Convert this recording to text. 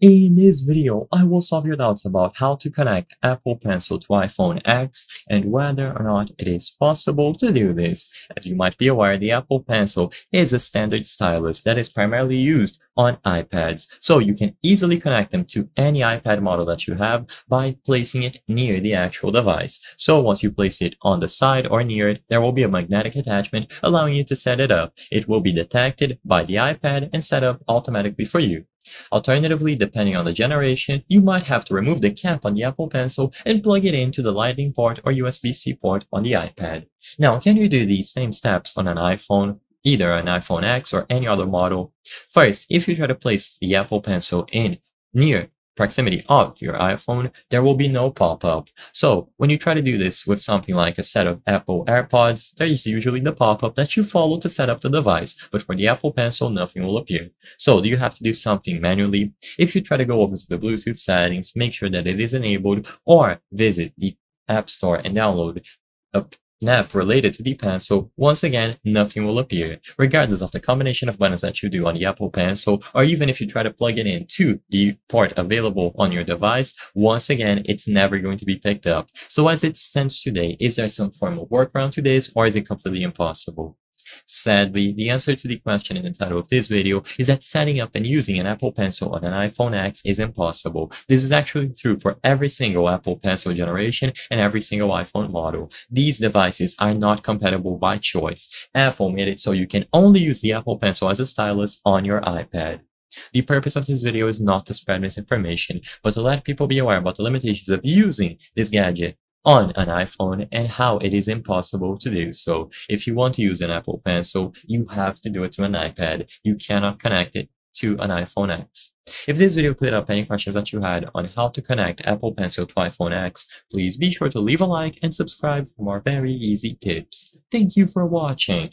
In this video, I will solve your doubts about how to connect Apple Pencil to iPhone X and whether or not it is possible to do this. As you might be aware, the Apple Pencil is a standard stylus that is primarily used on iPads, so you can easily connect them to any iPad model that you have by placing it near the actual device. So once you place it on the side or near it, there will be a magnetic attachment allowing you to set it up. It will be detected by the iPad and set up automatically for you. Alternatively, depending on the generation, you might have to remove the cap on the Apple Pencil and plug it into the Lightning port or USB-C port on the iPad. Now, can you do these same steps on an iPhone, either an iPhone X or any other model? First, if you try to place the Apple Pencil in near proximity of your iPhone, there will be no pop-up. So when you try to do this with something like a set of Apple AirPods, there is usually the pop-up that you follow to set up the device, but for the Apple Pencil, nothing will appear. So do you have to do something manually? If you try to go over to the Bluetooth settings, make sure that it is enabled, or visit the App Store and download a app related to the pencil, once again, nothing will appear, regardless of the combination of buttons that you do on the Apple Pencil, or even if you try to plug it into the port available on your device, once again, it's never going to be picked up. So as it stands today, is there some form of workaround to this, or is it completely impossible? Sadly, the answer to the question in the title of this video is that setting up and using an Apple Pencil on an iPhone X is impossible. This is actually true for every single Apple Pencil generation and every single iPhone model. These devices are not compatible by choice. Apple made it so you can only use the Apple Pencil as a stylus on your iPad. The purpose of this video is not to spread misinformation, but to let people be aware about the limitations of using this gadget on an iPhone and how it is impossible to do so. If you want to use an Apple Pencil, you have to do it to an iPad. You cannot connect it to an iPhone X. If this video cleared up any questions that you had on how to connect Apple Pencil to iPhone X, please be sure to leave a like and subscribe for more very easy tips. Thank you for watching.